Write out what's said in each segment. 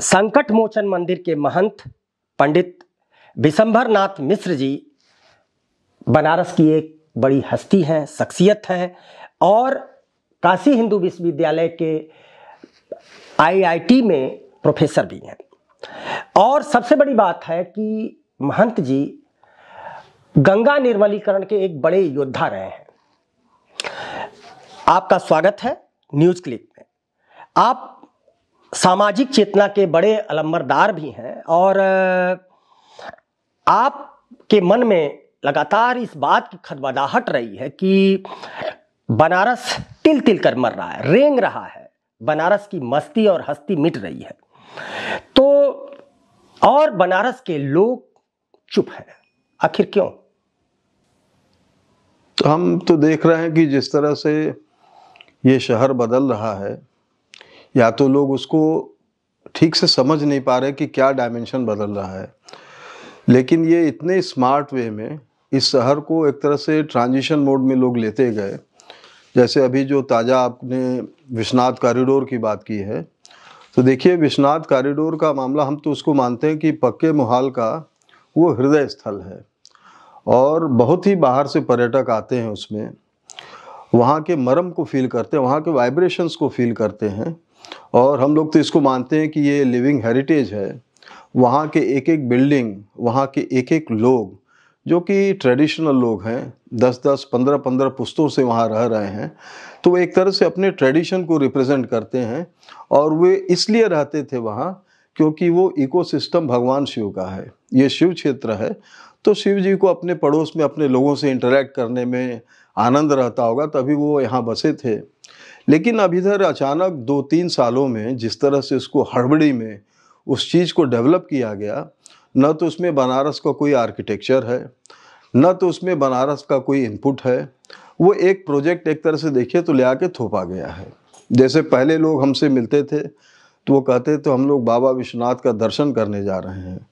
संकट मोचन मंदिर के महंत पंडित विशंभर नाथ मिश्र जी बनारस की एक बड़ी हस्ती हैं, शख्सियत हैं और काशी हिंदू विश्वविद्यालय के आईआईटी में प्रोफेसर भी हैं। और सबसे बड़ी बात है कि महंत जी गंगा निर्मलीकरण के एक बड़े योद्धा रहे हैं। आपका स्वागत है न्यूज़ क्लिप में। आप सामाजिक चेतना के बड़े अलंबरदार भी हैं और आपके मन में लगातार इस बात की खदबदाहट रही है कि बनारस तिल तिल कर मर रहा है, रेंग रहा है, बनारस की मस्ती और हस्ती मिट रही है। तो और बनारस के लोग चुप हैं। आखिर क्यों? तो हम तो देख रहे हैं कि जिस तरह से ये शहर बदल रहा है या तो लोग उसको ठीक से समझ नहीं पा रहे कि क्या डायमेंशन बदल रहा है। लेकिन ये इतने स्मार्ट वे में इस शहर को एक तरह से ट्रांजिशन मोड में लोग लेते गए। जैसे अभी जो ताज़ा आपने विश्वनाथ कॉरिडोर की बात की है तो देखिए विश्वनाथ कॉरिडोर का मामला हम तो उसको मानते हैं कि पक्के मोहाल का वो हृदय स्थल है। और बहुत ही बाहर से पर्यटक आते हैं उसमें। वहाँ के मरम को फील करते हैं, वहाँ के वाइब्रेशंस को फील करते हैं। और हम लोग तो इसको मानते हैं कि ये लिविंग हेरिटेज है। वहाँ के एक एक बिल्डिंग, वहाँ के एक एक लोग, जो कि ट्रेडिशनल लोग हैं दस दस पंद्रह पंद्रह पुस्तों से वहाँ रह रहे हैं तो वो एक तरह से अपने ट्रेडिशन को रिप्रेजेंट करते हैं और वे इसलिए रहते थे वहाँ क्योंकि वो इकोसिस्टम भगवान शिव का है। ये शिव क्षेत्र है तो शिव जी को अपने पड़ोस में अपने लोगों से इंटरेक्ट करने में आनंद रहता होगा, तभी वो यहाँ बसे थे। लेकिन अब इधर अचानक दो तीन सालों में जिस तरह से उसको हड़बड़ी में उस चीज़ को डेवलप किया गया, न तो उसमें बनारस का कोई आर्किटेक्चर है, न तो उसमें बनारस का कोई इनपुट है, वो एक प्रोजेक्ट एक तरह से देखिए तो ले आके थोपा गया है। जैसे पहले लोग हमसे मिलते थे तो वो कहते तो हम लोग बाबा विश्वनाथ का दर्शन करने जा रहे हैं।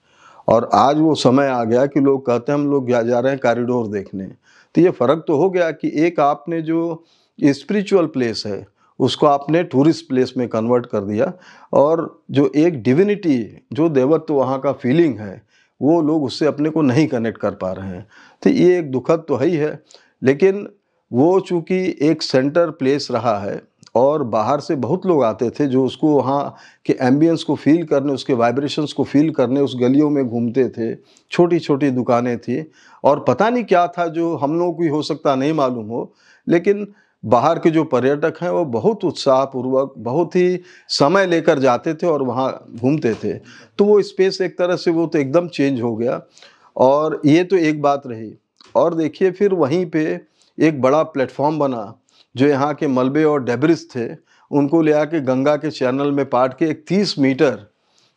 और आज वो समय आ गया कि लोग कहते हैं, हम लोग जा रहे हैं कॉरिडोर देखने। तो ये फ़र्क तो हो गया कि एक आपने जो स्पिरिचुअल प्लेस है उसको आपने टूरिस्ट प्लेस में कन्वर्ट कर दिया। और जो एक डिविनिटी जो देवत्व वहाँ का फीलिंग है, वो लोग उससे अपने को नहीं कनेक्ट कर पा रहे हैं। तो ये एक दुखद तो है ही है। लेकिन वो चूँकि एक सेंटर प्लेस रहा है और बाहर से बहुत लोग आते थे जो उसको वहाँ के एम्बियंस को फील करने, उसके वाइब्रेशंस को फील करने, उस गलियों में घूमते थे छोटी छोटी दुकानें थी। और पता नहीं क्या था जो हम लोगों को हो सकता नहीं मालूम हो, लेकिन बाहर के जो पर्यटक हैं, वो बहुत उत्साहपूर्वक, बहुत ही समय लेकर जाते थे और वहाँ घूमते थे। तो वो स्पेस एक तरह से वो तो एकदम चेंज हो गया। और ये तो एक बात रही। और देखिए, फिर वहीं पे एक बड़ा प्लेटफॉर्म बना, जो यहाँ के मलबे और डेब्रिस थे, उनको ले आके गंगा के चैनल में पाट के एक तीस मीटर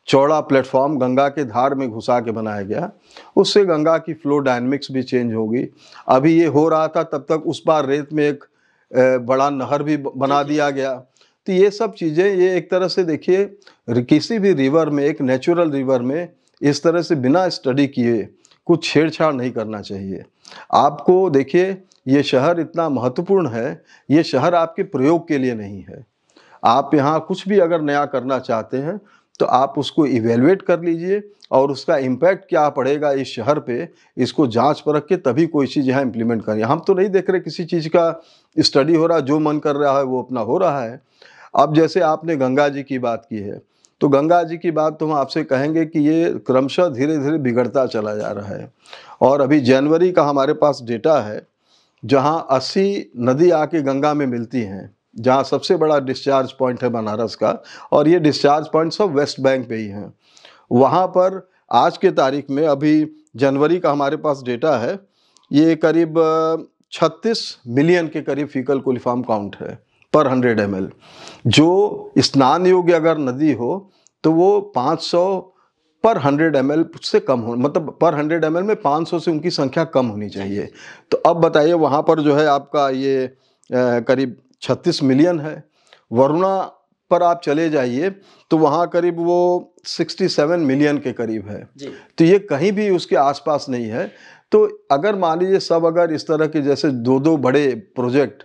चौड़ा प्लेटफॉर्म गंगा के धार में घुसा के बनाया गया। उससे गंगा की फ्लो डायनमिक्स भी चेंज होगी। अभी ये हो रहा था, तब तक उस बार रेत में एक बड़ा नहर भी बना दिया गया। तो ये सब चीज़ें ये एक तरह से देखिए किसी भी रिवर में एक नेचुरल रिवर में इस तरह से बिना स्टडी किए कुछ छेड़छाड़ नहीं करना चाहिए। आपको देखिए ये शहर इतना महत्वपूर्ण है ये शहर आपके प्रयोग के लिए नहीं है। आप यहाँ कुछ भी अगर नया करना चाहते हैं तो आप उसको इवेलुएट कर लीजिए और उसका इम्पैक्ट क्या पड़ेगा इस शहर पे, इसको जाँच परख के तभी कोई चीज़ यहाँ इम्प्लीमेंट करें हम तो नहीं देख रहे किसी चीज़ का स्टडी हो रहा, जो मन कर रहा है वो अपना हो रहा है। अब जैसे आपने गंगा जी की बात की है तो गंगा जी की बात तो हम आपसे कहेंगे कि ये क्रमशः धीरे धीरे बिगड़ता चला जा रहा है। और अभी जनवरी का हमारे पास डेटा है, जहाँ अस्सी नदी आके गंगा में मिलती हैं। जहाँ सबसे बड़ा डिस्चार्ज पॉइंट है बनारस का, और ये डिस्चार्ज पॉइंट सब वेस्ट बैंक पे ही हैं। वहाँ पर आज के तारीख में, अभी जनवरी का हमारे पास डेटा है, ये करीब छत्तीस मिलियन के करीब फीकल कोलिफार्म काउंट है पर हंड्रेड एमएल जो स्नान योग्य अगर नदी हो तो वो 500 पर हंड्रेड एम से कम हो मतलब पर हंड्रेड एम में 500 से उनकी संख्या कम होनी चाहिए। तो अब बताइए, वहाँ पर जो है आपका ये करीब 36 मिलियन है। वरुणा पर आप चले जाइए तो वहाँ करीब वो 67 मिलियन के करीब है। तो ये कहीं भी उसके आसपास नहीं है। तो अगर मान लीजिए सब अगर इस तरह के जैसे दो दो बड़े प्रोजेक्ट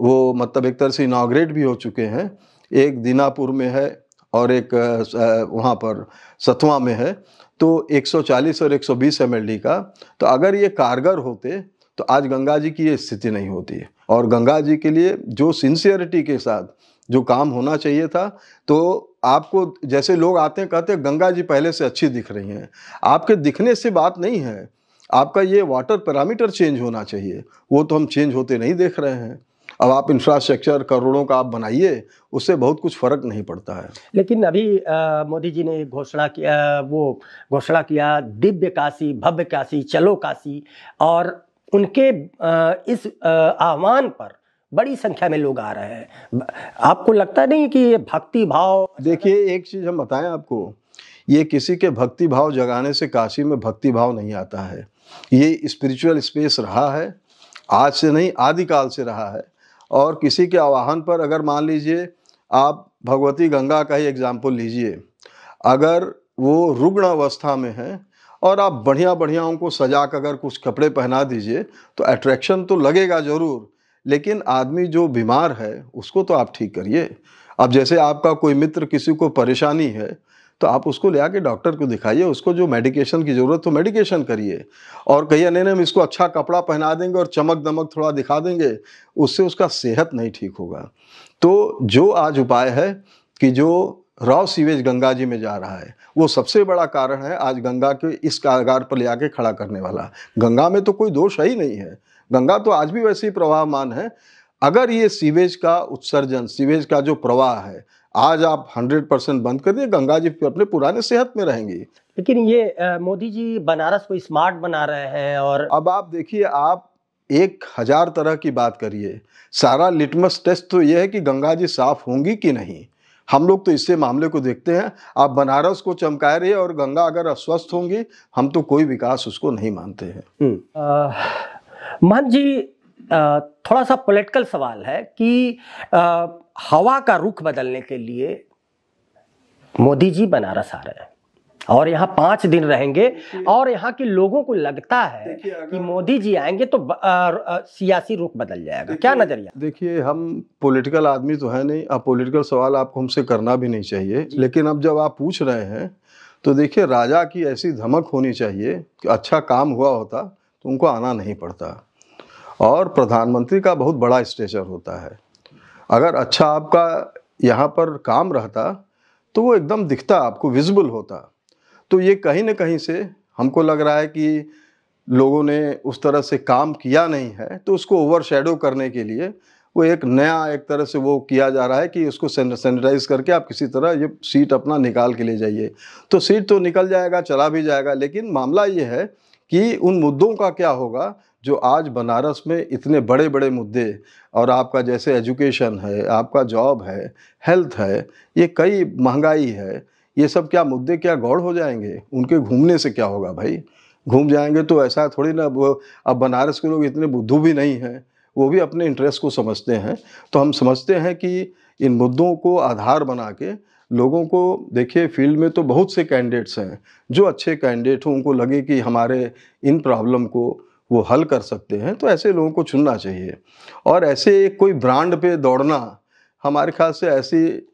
वो मतलब एक तरह से इनाग्रेट भी हो चुके हैं। एक दीनापुर में है और एक स- वहाँ पर सतवा में है। तो 140 और 120 एम का। तो अगर ये कारगर होते तो आज गंगा जी की ये स्थिति नहीं होती। और गंगा जी के लिए जो सिंसियरिटी के साथ जो काम होना चाहिए था तो आपको जैसे लोग आते हैं, कहते हैं, गंगा जी पहले से अच्छी दिख रही हैं। आपके दिखने से बात नहीं है। आपका ये वाटर पैरामीटर चेंज होना चाहिए। वो तो हम चेंज होते नहीं देख रहे हैं। अब आप इंफ्रास्ट्रक्चर करोड़ों का आप बनाइए, उससे बहुत कुछ फ़र्क नहीं पड़ता है। लेकिन अभी मोदी जी ने घोषणा किया, वो घोषणा किया, दिव्य काशी, भव्य काशी, चलो काशी और उनके इस आह्वान पर बड़ी संख्या में लोग आ रहे हैं। आपको लगता नहीं कि ये भक्ति भाव देखिए, एक चीज़ हम बताएँ आपको, ये किसी के भक्ति भाव जगाने से काशी में भक्ति भाव नहीं आता है। ये स्पिरिचुअल स्पेस रहा है, आज से नहीं, आदिकाल से रहा है। और किसी के आवाहन पर अगर मान लीजिए, आप भगवती गंगा का ही एग्ज़ाम्पल लीजिए, अगर वो रुग्ण अवस्था में है और आप बढ़िया बढ़िया उनको सजा कर अगर कुछ कपड़े पहना दीजिए तो अट्रैक्शन तो लगेगा ज़रूर, लेकिन आदमी जो बीमार है, उसको तो आप ठीक करिए। अब जैसे आपका कोई मित्र किसी को परेशानी है तो आप उसको ले आके डॉक्टर को दिखाइए, उसको जो मेडिकेशन की ज़रूरत हो मेडिकेशन करिए। और कहिए, नहीं नहीं, हम इसको अच्छा कपड़ा पहना देंगे और चमक दमक थोड़ा दिखा देंगे, उससे उसका सेहत नहीं ठीक होगा। तो जो आज उपाय है कि जो रॉ सीवेज गंगा जी में जा रहा है। वो सबसे बड़ा कारण है आज गंगा के इस कागार पर ले आके खड़ा करने वाला। गंगा में तो कोई दोष है ही नहीं है। गंगा तो आज भी वैसे ही प्रवाहमान है। अगर ये सीवेज का उत्सर्जन सीवेज का जो प्रवाह है आज आप 100 परसेंट बंद कर दिए गंगा जी अपने पुराने सेहत में रहेंगी। लेकिन ये मोदी जी बनारस को स्मार्ट बना रहे हैं और अब आप देखिए आप एक हज़ार तरह की बात करिए। सारा लिटमस टेस्ट तो ये है कि गंगा जी साफ़ होंगी कि नहीं। हम लोग तो इससे मामले को देखते हैं। आप बनारस को चमका रहे और गंगा अगर अस्वस्थ होंगी हम तो कोई विकास उसको नहीं मानते हैं। मान महंत जी थोड़ा सा पॉलिटिकल सवाल है कि आ, हवा का रुख बदलने के लिए मोदी जी बनारस आ रहे हैं। और यहाँ पाँच दिन रहेंगे। और यहाँ के लोगों को लगता है कि मोदी जी आएँगे तो सियासी रुख बदल जाएगा। क्या नज़रिया? देखिए हम पॉलिटिकल आदमी तो है नहीं अब पॉलिटिकल सवाल आपको हमसे करना भी नहीं चाहिए। लेकिन अब जब आप पूछ रहे हैं तो देखिए राजा की ऐसी धमक होनी चाहिए कि अच्छा काम हुआ होता तो उनको आना नहीं पड़ता। और प्रधानमंत्री का बहुत बड़ा स्टेचर होता है। अगर अच्छा आपका यहाँ पर काम रहता तो वो एकदम दिखता आपको विजिबल होता। तो ये कहीं ना कहीं से हमको लग रहा है कि लोगों ने उस तरह से काम किया नहीं है तो उसको ओवर शेडो करने के लिए वो एक नया एक तरह से वो किया जा रहा है कि उसको सैनिटाइज करके आप किसी तरह ये सीट अपना निकाल के ले जाइए। तो सीट तो निकल जाएगा, चला भी जाएगा, लेकिन मामला ये है कि उन मुद्दों का क्या होगा जो आज बनारस में इतने बड़े बड़े मुद्दे और आपका जैसे एजुकेशन है, आपका जॉब है हेल्थ है, ये कई महँगाई है ये सब क्या मुद्दे, क्या गौड़ हो जाएँगे? उनके घूमने से क्या होगा भाई? घूम जाएँगे तो ऐसा थोड़ी ना, वो अब बनारस के लोग इतने बुद्धू भी नहीं हैं, वो भी अपने इंटरेस्ट को समझते हैं। तो हम समझते हैं कि इन मुद्दों को आधार बना के लोगों को, देखिए, फ़ील्ड में तो बहुत से कैंडिडेट्स हैं, जो अच्छे कैंडिडेट हों, उनको लगे कि हमारे इन प्रॉब्लम को वो हल कर सकते हैं तो ऐसे लोगों को चुनना चाहिए। और ऐसे कोई ब्रांड पे दौड़ना, हमारे ख्याल से ऐसी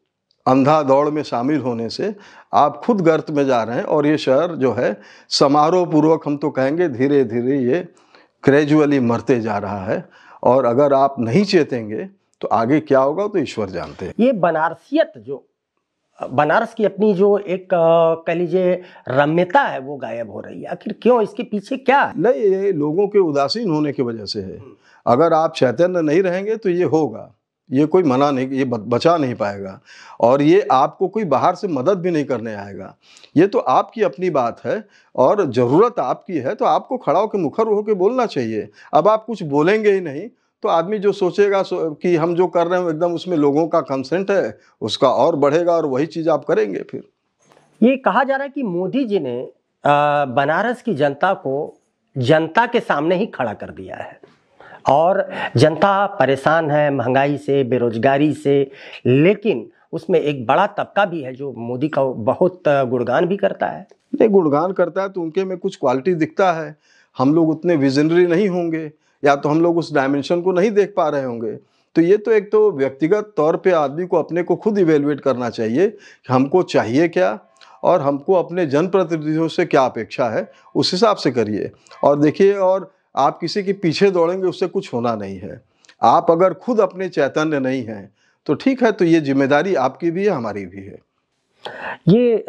अंधा दौड़ में शामिल होने से आप खुद गर्त में जा रहे हैं और ये शहर जो है समारोह पूर्वक हम तो कहेंगे धीरे धीरे ये ग्रेजुअली मरते जा रहा है और अगर आप नहीं चेतेंगे तो आगे क्या होगा तो ईश्वर जानते हैं। ये बनारसियत जो बनारस की अपनी जो एक कह लीजिए रम्यता है वो गायब हो रही है। आखिर क्यों? इसके पीछे क्या है? नहीं ये लोगों के उदासीन होने की वजह से है। अगर आप चैतन्य नहीं रहेंगे तो ये होगा। ये कोई मना नहीं ये बचा नहीं पाएगा। और ये आपको कोई बाहर से मदद भी नहीं करने आएगा। ये तो आपकी अपनी बात है और ज़रूरत आपकी है तो आपको खड़ा होकर मुखर होकर बोलना चाहिए। अब आप कुछ बोलेंगे ही नहीं तो आदमी जो सोचेगा सो, कि हम जो कर रहे हैं एकदम उसमें लोगों का कंसेंट है उसका और बढ़ेगा और वही चीज़ आप करेंगे फिर। ये कहा जा रहा है कि मोदी जी ने बनारस की जनता को जनता के सामने ही खड़ा कर दिया है। और जनता परेशान है महँगाई से, बेरोजगारी से, लेकिन उसमें एक बड़ा तबका भी है जो मोदी का बहुत गुणगान भी करता है। नहीं, गुणगान करता है तो उनके में कुछ क्वालिटी दिखता है। हम लोग उतने विजनरी नहीं होंगे, या तो हम लोग उस डायमेंशन को नहीं देख पा रहे होंगे। तो ये तो एक तो व्यक्तिगत तौर पे आदमी को अपने को खुद इवेलुएट करना चाहिए, कि हमको चाहिए क्या, और हमको अपने जनप्रतिनिधियों से क्या अपेक्षा है, उस हिसाब से करिए। और देखिए, और आप किसी के पीछे दौड़ेंगे उससे कुछ होना नहीं है। आप अगर खुद अपने चैतन्य नहीं हैं तो ठीक है तो ये ज़िम्मेदारी आपकी भी है हमारी भी है। ये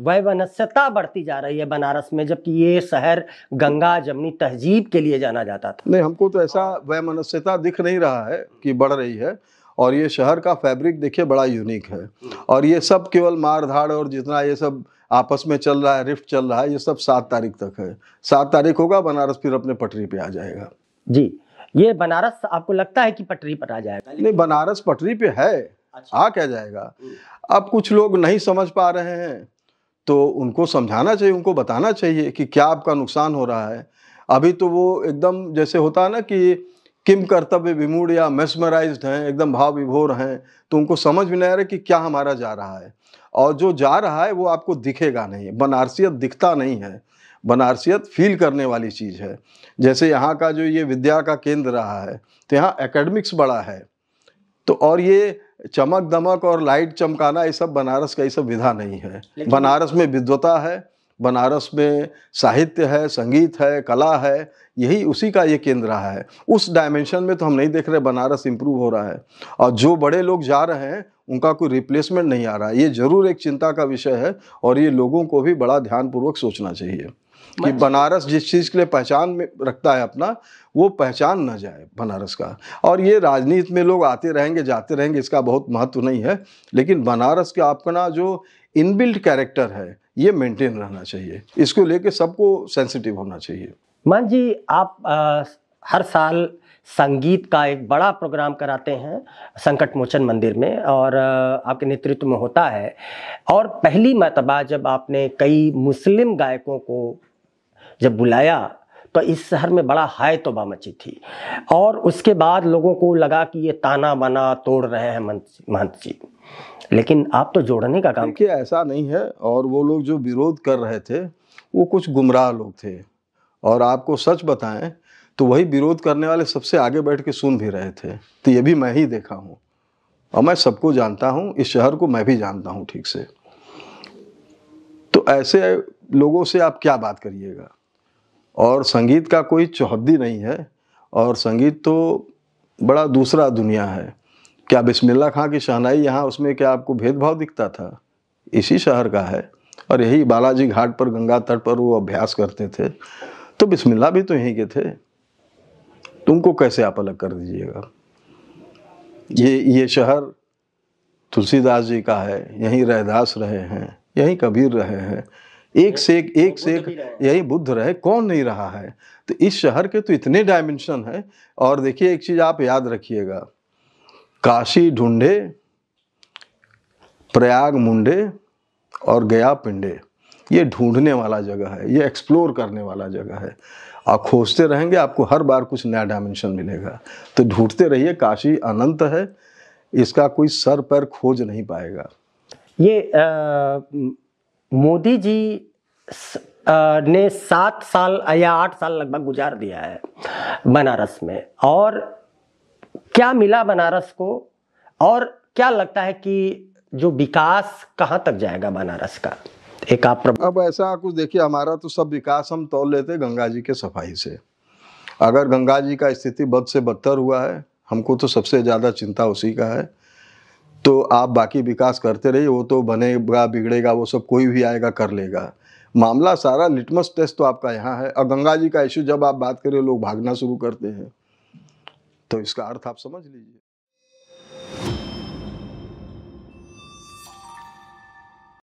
वैवनस्यता बढ़ती जा रही है बनारस में जबकि ये शहर गंगा जमनी तहजीब के लिए जाना जाता था। नहीं हमको तो ऐसा वैमनस्यता दिख नहीं रहा है कि बढ़ रही है। और ये शहर का फैब्रिक देखिए बड़ा यूनिक है। और ये सब केवल मार धाड़ और जितना ये सब आपस में चल रहा है रिफ्ट चल रहा है ये सब सात तारीख तक है। सात तारीख होगा बनारस फिर अपने पटरी पे आ जाएगा। जी ये बनारस आपको लगता है कि पटरी पर आ जाएगा? नहीं बनारस पटरी पे है अच्छा। आ क्या जाएगा? अब कुछ लोग नहीं समझ पा रहे हैं तो उनको समझाना चाहिए उनको बताना चाहिए कि क्या आपका नुकसान हो रहा है। अभी तो वो एकदम जैसे होता है ना कि किम कर्तव्य विमूढ़ या मेस्मराइज्ड हैं एकदम भाव विभोर हैं तो उनको समझ में नहीं आ रहा कि क्या हमारा जा रहा है। और जो जा रहा है वो आपको दिखेगा नहीं बनारसियत दिखता नहीं है बनारसियत फील करने वाली चीज़ है। जैसे यहाँ का जो ये विद्या का केंद्र रहा है तो यहाँ एकेडमिक्स बड़ा है तो और ये चमक दमक और लाइट चमकाना ये सब बनारस का ये सब विधा नहीं है। बनारस में विद्वता है बनारस में साहित्य है संगीत है कला है यही उसी का ये केंद्र रहा है। उस डायमेंशन में तो हम नहीं देख रहे बनारस इम्प्रूव हो रहा है। और जो बड़े लोग जा रहे हैं उनका कोई रिप्लेसमेंट नहीं आ रहा है। ये ज़रूर एक चिंता का विषय है और ये लोगों को भी बड़ा ध्यानपूर्वक सोचना चाहिए कि बनारस जिस चीज़ के लिए पहचान में रखता है अपना वो पहचान न जाए बनारस का। और ये राजनीति में लोग आते रहेंगे जाते रहेंगे इसका बहुत महत्व नहीं है। लेकिन बनारस का अपना जो इनबिल्ट कैरेक्टर है ये मेंटेन रहना चाहिए। इसको लेके सबको सेंसिटिव होना चाहिए। मान जी आप आ, हर साल संगीत का एक बड़ा प्रोग्राम कराते हैं संकट मोचन मंदिर में और आपके नेतृत्व में होता है। और पहली मरतबा जब आपने कई मुस्लिम गायकों को जब बुलाया तो इस शहर में बड़ा हाय तोबा मची थी। और उसके बाद लोगों को लगा कि ये ताना बना तोड़ रहे हैं महंत जी। लेकिन आप तो जोड़ने का काम देखिए, ऐसा नहीं है। और वो लोग जो विरोध कर रहे थे, वो कुछ गुमराह लोग थे। और आपको सच बताएँ तो वही विरोध करने वाले सबसे आगे बैठ के सुन भी रहे थे। तो ये भी मैं ही देखा हूँ। और मैं सबको जानता हूँ, इस शहर को मैं भी जानता हूँ ठीक से। तो ऐसे लोगों से आप क्या बात करिएगा? और संगीत का कोई चौहद्दी नहीं है। और संगीत तो बड़ा दूसरा दुनिया है। क्या बिस्मिल्ला खां की शहनाई यहाँ उसमें क्या आपको भेदभाव दिखता था? इसी शहर का है। और यही बालाजी घाट पर, गंगा तट पर वो अभ्यास करते थे। तो बिस्मिल्ला भी तो यहीं के थे। तुमको कैसे आप अलग कर दीजिएगा? ये ये शहर तुलसीदास जी का है। यहीं रहदास रहे हैं। यहीं कबीर रहे हैं। एक से एक एक से एक यही बुद्ध रहे। कौन नहीं रहा है? तो इस शहर के तो इतने डायमेंशन है। और देखिए एक चीज़ आप याद रखिएगा। काशी ढूंढे प्रयाग मुंडे और गया पिंडे। ये ढूँढने वाला जगह है ये एक्सप्लोर करने वाला जगह है। आप खोजते रहेंगे आपको हर बार कुछ नया डायमेंशन मिलेगा। तो ढूंढते रहिए काशी अनंत है इसका कोई सर पर खोज नहीं पाएगा। ये मोदी जी स, आ, ने सात साल या आठ साल लगभग गुजार दिया है बनारस में। और क्या मिला बनारस को? और क्या लगता है कि जो विकास कहाँ तक जाएगा बनारस का? एक आप अब ऐसा कुछ देखिए, हमारा तो सब विकास हम तोल लेते गंगा जी के सफ़ाई से। अगर गंगा जी का स्थिति बद से बदतर हुआ है, हमको तो सबसे ज़्यादा चिंता उसी का है। तो आप बाकी विकास करते रहिए, वो तो बनेगा, बिगड़ेगा, वो सब कोई भी आएगा, कर लेगा। मामला सारा लिटमस टेस्ट तो आपका यहाँ है। और गंगा जी का इशू जब आप बात करें लोग भागना शुरू करते हैं। तो इसका अर्थ आप समझ लीजिए।